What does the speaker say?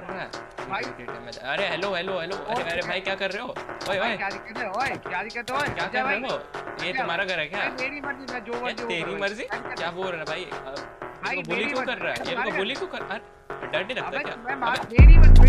कर है। अरे हेलो हेलो हेलो अरे अरे भाई क्या कर रहे हो? ओए ओए। क्या दिक्कत है? ओए क्या दिक्कत है? क्या अच्छा, कर रहे हो? ये तुम्हारा घर है क्या? मेरी मर्ज़ी मैं जो मर्ज़ी तेरी मर्ज़ी? क्या बोल रहा है भाई? भाई, तो तो बोली क्यों कर रहा है? ये बोली क्यों कर अरे डर नहीं लगता क्या? मैं मेरी मर्ज़ी